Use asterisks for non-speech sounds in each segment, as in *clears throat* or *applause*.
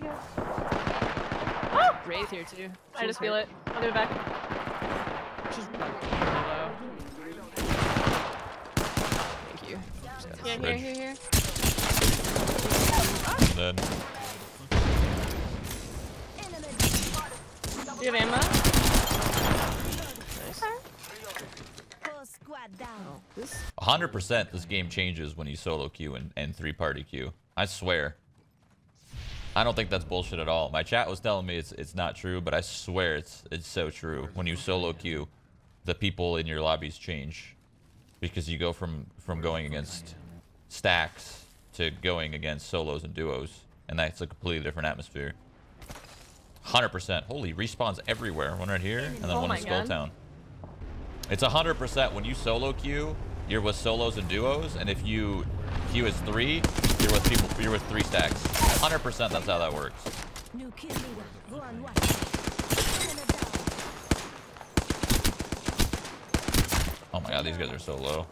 not here. Ah! Wraith here too. I She's just feel hurt. it. I'll give it back. She's really low. Thank you. Yeah, here, Bridge. here, here. Dead. Do you have ammo? Nice. Whole squad down. Oh, this 100% this game changes when you solo queue and, and three party queue. I swear. I don't think that's bullshit at all. My chat was telling me it's it's not true, but I swear it's it's so true. When you solo queue, the people in your lobbies change because you go from from going against stacks to going against solos and duos, and that's a completely different atmosphere. 100%. Holy respawns everywhere. One right here, and then Oh one in Skulltown. It's 100% when you solo queue, you're with solos and duos, and if you queue as three, you're with people. You're with three stacks. 100% that's how that works. New kill leader. Go on watch. Oh my god, these guys are so low.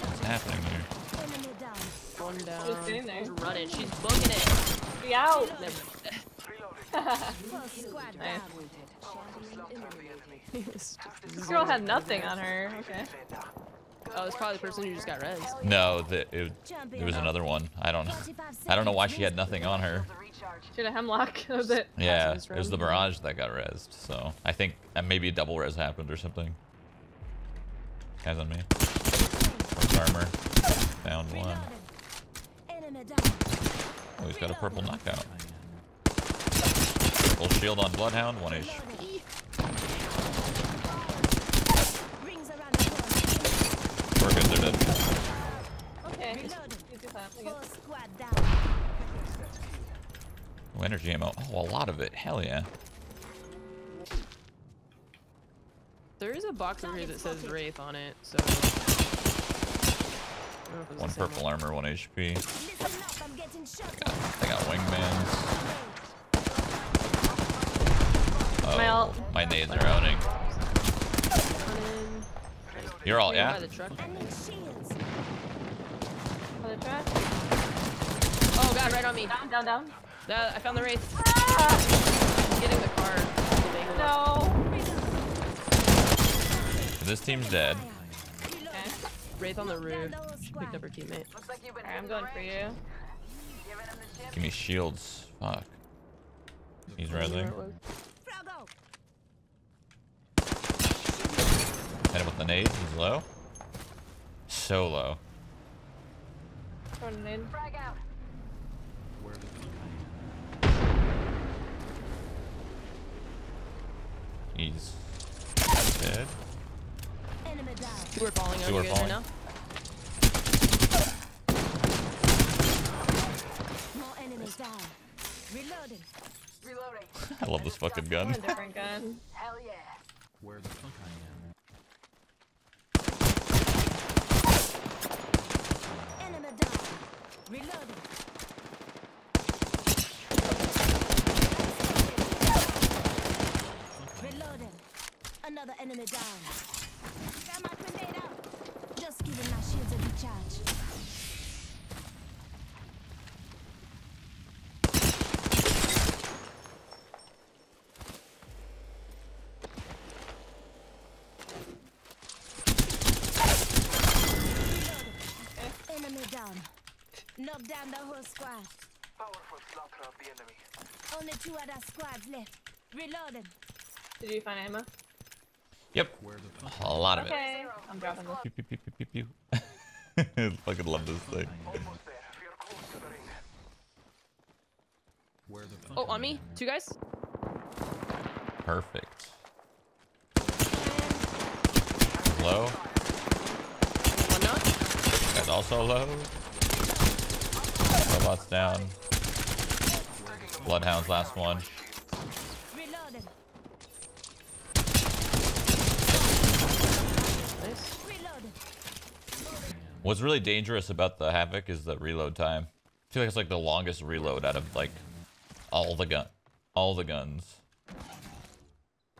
What's happening here? One down. She's sitting there. She's running. She's booking it. Be out. Never. Whole squad Nice. This girl had nothing on her. Okay. Oh, it's probably the person who just got res. No, the, it, there was another one. I don't. I don't know why she had nothing on her. She had a Hemlok. *laughs* That it. Yeah, it was the barrage that got rezzed. So I think uh, maybe a double res happened or something. Guys on me. Armor. Found one. Oh, he's got a purple knockout. Full shield on Bloodhound, one HP. Rings around. We're good, they're dead. Okay. Reloading. You do that, I Whole guess. squad down. Oh, energy ammo. Oh, a lot of it. Hell yeah. There is a box over here that says Wraith on it, so. I don't know if it's the One purple armor, one HP. Listen I'm getting shot Got, at. they got wingmans. Oh, My ult. my nades are outing. You're all, By yeah? the truck. I need shields. On the track. Oh god, right on me. Down, down, down. Uh, I found the Wraith. Ah! I'm getting the car. No. This team's dead. Okay. Wraith on the roof. She picked up her teammate. Alright, I'm going for you. Give me shields. Fuck. He's rezzing. Froggo. Hit him with the nade. He's low. So low. Throwing it in. He's dead. Two are falling Two you are guys right falling. now. More enemies down. Reloading. I love this fucking gun. Different gun. Where the fuck I am? Enemy down. Reloading. Reloading. Another enemy down. Got my grenade out. Just giving my shields a recharge. Enemy down. Knock down the whole squad. Powerful slaughter of the enemy. Only two other squads left. Reloading. Did you find ammo? Yep. Where the fuck A lot of it. Okay. I'm dropping this. Pew, pew, pew, pew, pew, pew. *laughs* fucking love this thing. Almost there. We are close to the ring. Where the fuck Oh, I on me. am? Two guys. Perfect. Low. One knock. Guy's also low. Robots down. Bloodhound's last one. What's really dangerous about the Havoc is the reload time. I feel like it's like the longest reload out of like all the gun, all the guns.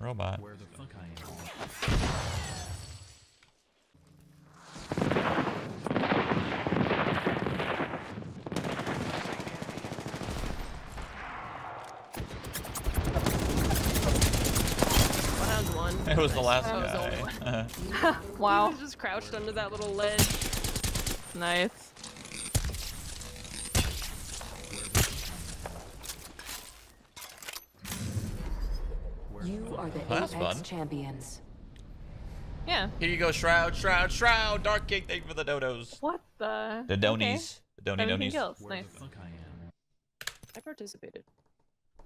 Robot. Where the fuck I am? It was the last That was the guy. *laughs* *laughs* Wow. He just crouched under that little ledge. Nice. You are the Well, that's Apex fun. champions. Yeah. Here you go, Shroud, Shroud, Shroud. Dark King, thank you for the dodos. What the? The donies. The Okay. doni donies. kills. Where Nice. the fuck I am? I participated.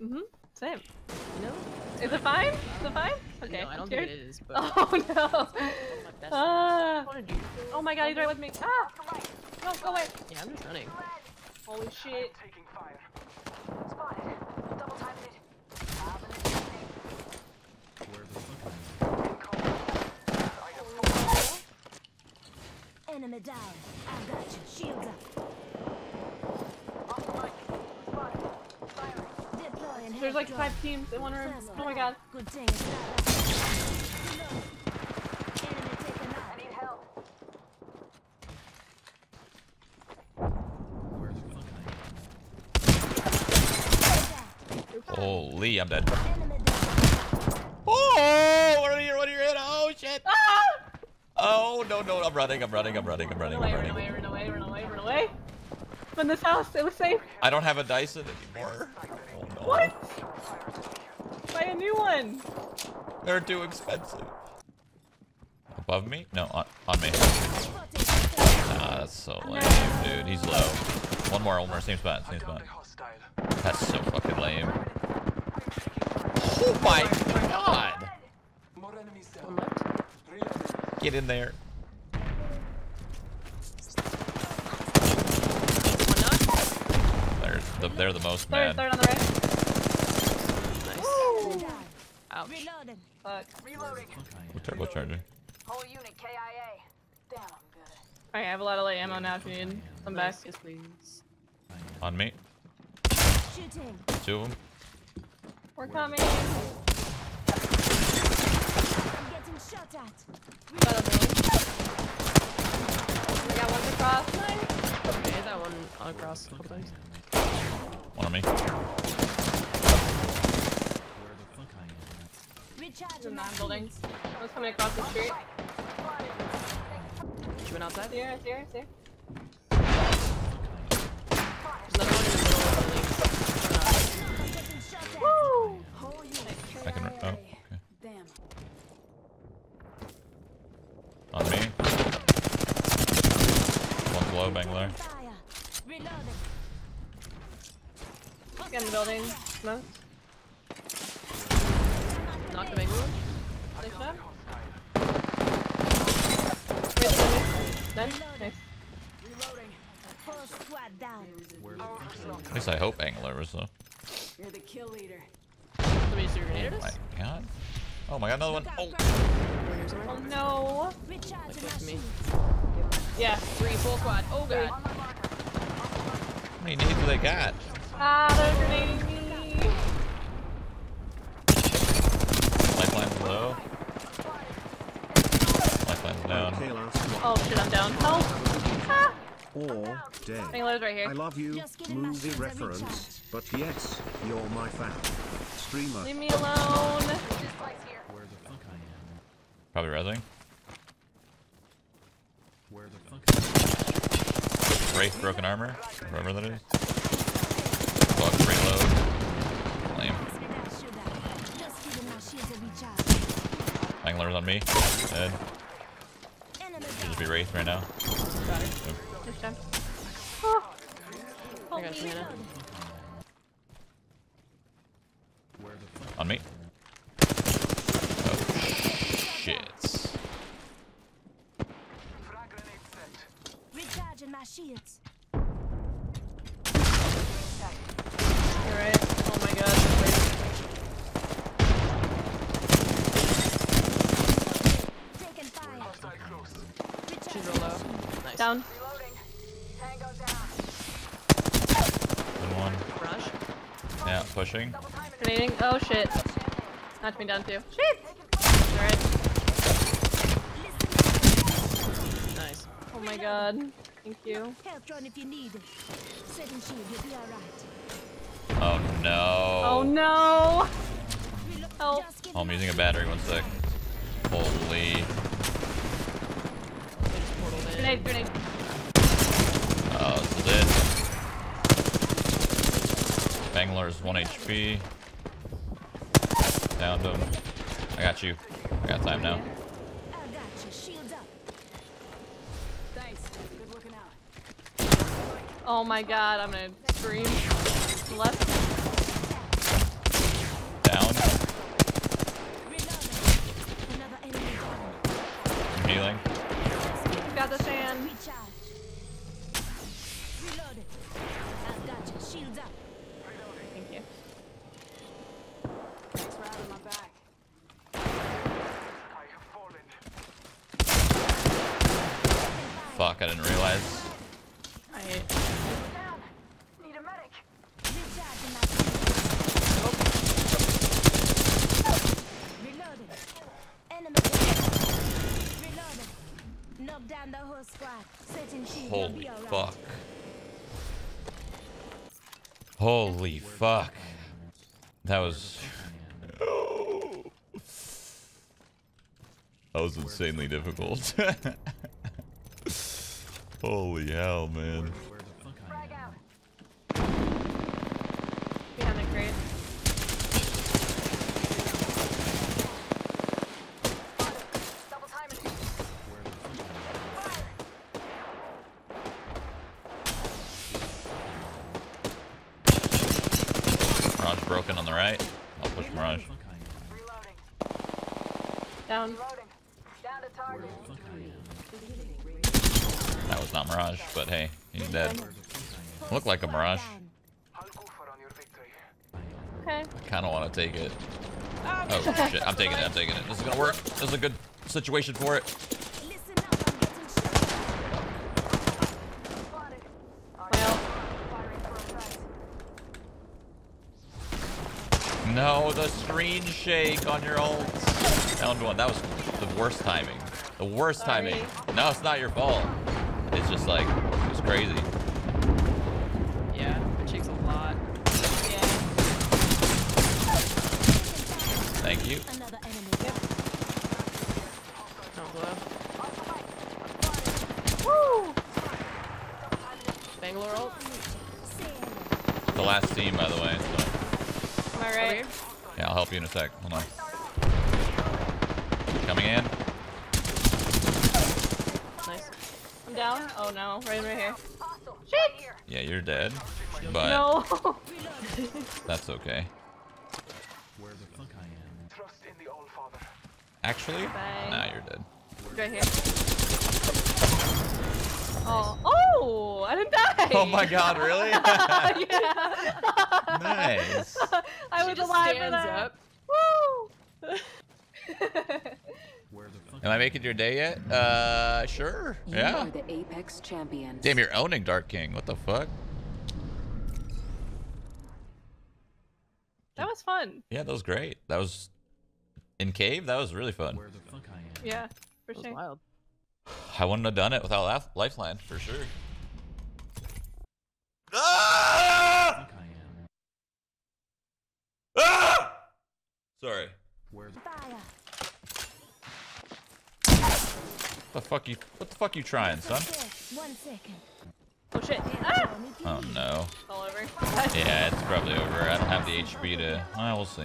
Mhm. Same. You know? Is it fine? Is it fine? Okay. no, I don't think it scared. is, but *laughs* Oh no. *laughs* that's. *laughs* I. Oh my god, he's right with me. Ah! No, go away. Yeah, I'm just running. Holy shit. Taking fire. Where the fuck I? Enemy down. I got you. Shields up. There's like five teams in one room. Oh my god. Good thing it's not us. Reload. Enemy taken out. Where the fuck I am? Holy, I'm dead. Oh, what are you, what are you in? Oh, shit. Ah! Oh, no, no, I'm running, I'm running, I'm running, I'm running, run running, away, I'm running. run running. away, run away, run away, run away. I'm in this house. It was safe. I don't have a Dyson anymore. What? Buy a new one. They're too expensive. Above me? No, on, on me. Nah, that's so lame, dude. He's low. One more, one more. Same spot, same spot. Down the hostile. That's so fucking lame. Oh my god! More enemies One down. left. Reloading. Get in there. They're the, they're the most Third, mad. third on the right. Nice. Down. Ouch. Reloading. Fuck. Reloading. Fuck I am. What turbo charger? Whole unit KIA. Damn, I'm good. Alright, I have a lot of light ammo now if you need. Come back. Yes, please. On me. Shooting. Two of them. We're coming. I'm getting shot at. Got a. We got one across. Nice. Okay, that one across a couple times. One on me. Where the fuck I am? There's Recharging a my nine building. shields. One's coming across the street. She went outside. Here, it's here, it's here. There's another one in the middle of the building. I'm getting shot at. Woo! Whole unit can. Oh, okay. Damn. On me. One low, Bangler. Fire. Reloading. Get in the building. No. Knock the big one. Done? Nice. Whole squad down. Where the fuck I am? At least I hope Angler was though. You're the kill leader. Somebody just grenaded Oh my god. Oh my god, another one. Oh. Frank. Over here somewhere. Oh no. Like me. Yeah. Three full squad. Oh god. How many nades do they got? Ah, they're grenading me. Lifeline's low. Lifeline's down. Okay. Oh shit, I'm down. Help! Ah! Or dead. Angler's right I love you, Just giving my movie reference, but yes, you're my fan. Streamer. Leave me alone. Where the fuck I am? Probably resing. Where the fuck I am? Wraith broken armor. Whoever that is. Bug reload. Lame. Angler's on me. Dead. Should just be Wraith right now. Got it. Nice job. Oh. I got you, Hannah. Where the fuck? On me. Oh shit. Frag grenade set. Recharging my shields. You're right. Oh my god. Wait. Taking fire. Hostile close. She's Recharging real my low. shields. Nice. Down. Reloading. Tango down. Good one. Rush. Yeah, pushing. Double timing it. Grenading. Oh shit. Knocked me down too. Shit! Alright. Nice. Oh my god. Thank you. Help run if you need it. Setting shield, you'll be alright. Oh no. Oh no! Help. Oh, I'm using a battery. One sec. Holy. They just portaled in. Grenade, grenade. Oh, it. 1 HP. Downed him. I got you. I got time now. I got you. Shields up. Thanks. Good looking out. Oh my god, I'm gonna scream. Left. Down. Reloading. Another enemy down. I'm healing. Got the sand. Recharge. Reloaded. I got you. Shields up. Thank you. Thanks for having my back. I have fallen. Fuck, I didn't realize. I Down. Need a medic. Recharging my shield. Reloaded. Enemy down. Reloaded. Knock down the whole squad. Setting shield. You'll Holy fuck. Holy fuck. That was. That was insanely difficult. *laughs* Holy hell, man. Where the fuck I Frag am. out. behind the crate. Double timing. Where the fuck I am. Mirage broken on the right. I'll push Mirage. Fuck I am. Reloading. Down. Reloading. Down to target. Fuck I am. That was not Mirage, but hey, he's dead. Where the fuck I Looked like a Mirage. Down. I'll go for on your victory. Okay. Kind of want to take it. Um, oh shit, I'm taking it, I'm taking it. This is gonna work. This is a good situation for it. Listen up. I'm getting shot. Spotted. Well, Firing for effect. No, the screen shake on your ult. Down one. That was the worst timing. The worst Sorry. timing. No, it's not your fault. It's just like, it was crazy. Yeah, it shakes a lot. yeah. Thank you. Another enemy down. Don't. Woo! Bangalore ult. The last team, by the way. So. Am I Over right? Yeah, I'll help you in a sec. Hold on. Coming in. Nice. I'm down. Oh no, right, right here. Shit! Yeah, you're dead. But No. that's okay. Where the fuck I am. Trust in the All Father. Actually, Bye. nah, you're dead. right here. Oh, oh! I didn't die. Oh my god, really? *laughs* yeah. nice. I She was just alive for stands that. up. Woo! *laughs* Where the fuck Am I making your day yet? Uh, sure. You Yeah. are the Apex champions. Damn, you're owning Dark King. What the fuck? that was fun. Yeah, that was great. That was in cave. That was really fun. Where the fuck I am. Yeah, for That was sure. wild. I wouldn't have done it without Lif- Lifeline for sure. Ah! Fuck I. Ah! Sorry. Where the Fire. What the fuck you? What the fuck you trying, son? One second. Oh shit. Ah! Tell me if you Oh need. no. All over. Yeah, it's probably over. I don't have the HP to. Well, we'll see.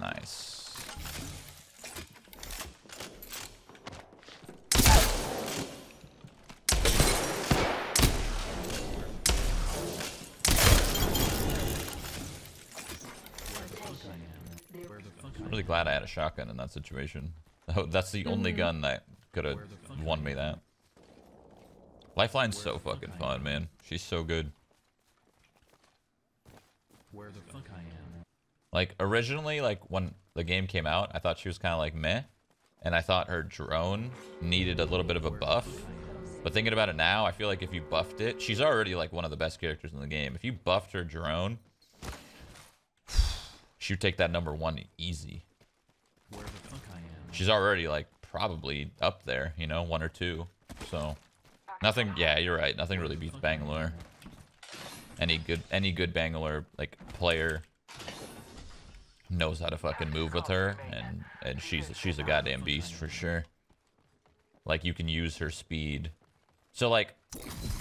Nice. Where the fuck I I'm am. really glad I had a shotgun in that situation. *laughs* Oh, That's the only mm-hmm. gun that could have won me that. Lifeline's so fucking fun, man. She's so good. Where the fuck I am. Like originally, like when the game came out, I thought she was kind of like meh, and I thought her drone needed a little bit of a buff. But thinking about it now, I feel like if you buffed it, she's already like one of the best characters in the game. If you buffed her drone, *sighs* she'd take that number one easy. Where the fuck I am. She's already like probably up there, you know, one or two. So nothing. Yeah, you're right. Nothing really beats Bangalore. Any good any good Bangalore like player knows how to fucking move with her, and and she's she's a goddamn beast for sure. Like you can use her speed. So like,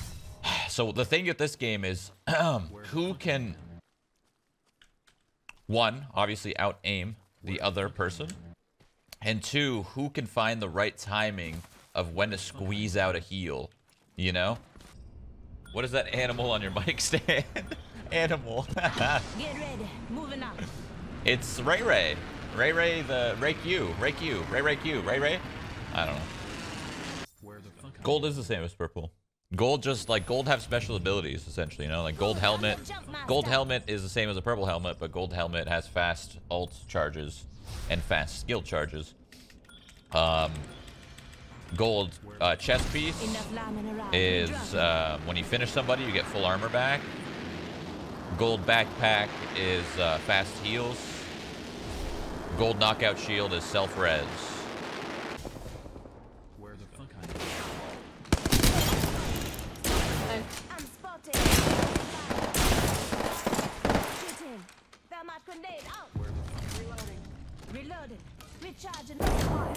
*sighs* so the thing with this game is, *clears throat* who can one obviously out aim the other person, and two who can find the right timing of when to squeeze out a heal. You know. What is that animal on your *laughs* mic stand? *laughs* animal. *laughs* Get ready. Moving out. It's Ray Ray. Ray Ray the Ray Q. Ray Q. Ray Ray Q. Ray Ray? I don't know. Where the fuck Gold is the same as purple. Gold just like gold have special abilities essentially, you know, like gold helmet. Gold helmet is the same as a purple helmet, but gold helmet has fast ult charges and fast skill charges. Um, gold uh, chest piece is uh, when you finish somebody, you get full armor back. Gold backpack is uh, fast heals. Gold knockout shield is self res. Where the fuck I am. I'm spotted. Shooting. Thermite grenade out. Where the fuck Reloading. Reloading. Recharging my fire.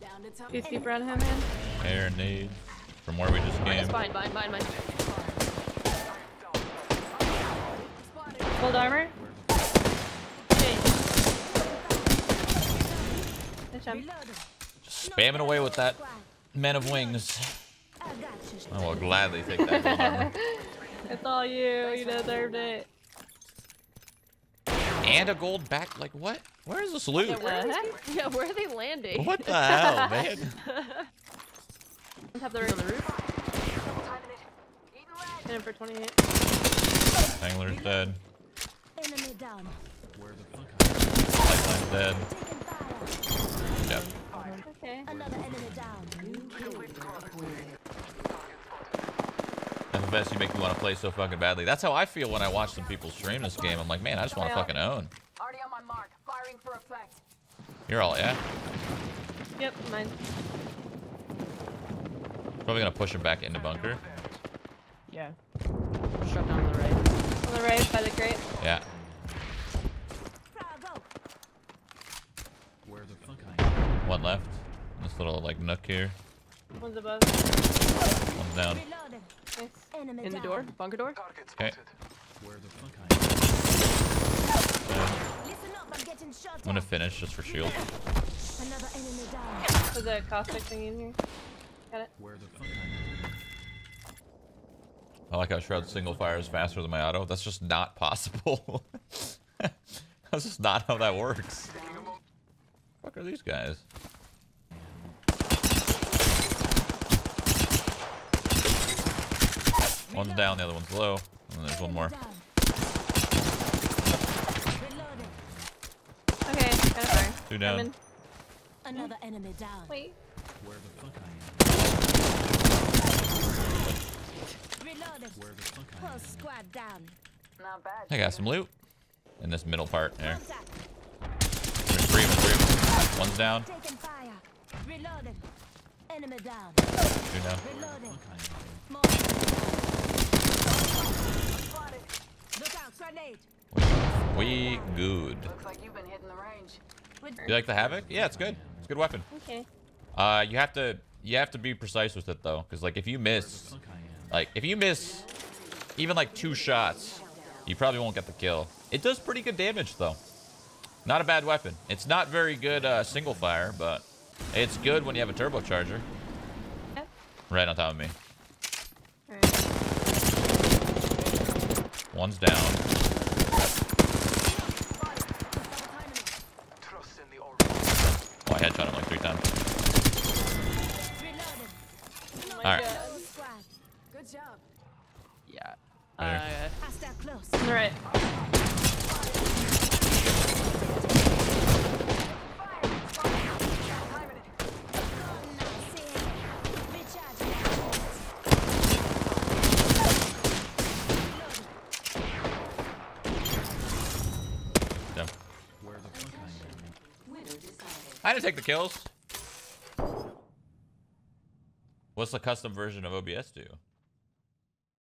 Down to top. Two deep around him, man. Air nade from where we just came. It's fine, fine, fine, fine. Gold armor. Good job. Reloading. Spamming away with that Men of Wings. I got you. I will gladly take that *laughs* armor. It's all you. You deserved it. And a gold back. Like what? Where is this loot? Yeah, where, are these- *laughs* yeah, where are they landing? What the hell, *laughs* man? On top of the roof. On the roof. Timing it. Eating red. Hit him for 28. Angler's dead. Enemy down. Where the fuck I. Lifeline's dead. Yep. Okay. Another enemy down. FFS, you make me want to play so fucking badly. That's how I feel when I watch some people stream this game. I'm like, man, I just want to fucking own. Already on my mark. Firing for effect. You're all, yeah? Yep, mine. Probably gonna push him back into bunker. Yeah. Shut down on the right. On the right by the crate. Yeah. Where the fuck I am. One left. This little like nook here. One's above. One's down. Reloading. Nice. In the door. Bunker door. Okay. spotted. Where the fuck I am. I'm getting shot I'm gonna finish just for shield. Another enemy down. There's a caustic thing in here. Got it. Where the fuck I am. I like how Shroud single fires faster than my auto. That's just not possible. *laughs* That's just not how that works. Fuck are these guys? One's down, the other one's low, and then there's one more. Down. Reloading. Okay, got a fire. Two down. Another enemy down. Wait. Where the fuck I Reloading. am. Where the fuck I Whole squad down. Not bad. I got some loot in this middle part there. There's three of them, three of them. One's down, Taking fire. Reloading. Enemy down. two down. Reloading. Fuck I am. More. Look out, grenade. We good. Looks like you've been hitting the range. You like the havoc? Yeah, it's good. It's a good weapon. Okay. Uh, you have to you have to be precise with it though, because like if you miss, Fuck I am. like if you miss even like two shots, you probably won't get the kill. It does pretty good damage though. Not a bad weapon. It's not very good uh, single fire, but it's good when you have a turbocharger. Yep. Right on top of me. Alright. One's down. Trust in the orb. Oh, I headshot him like three times. Oh Alright. god. Whole squad. Good job. Yeah. There. Uh, Hostile close. On the right. Timing it. Recharging. Down. Where the fuck I am. Take the kills. What's the custom version of OBS do?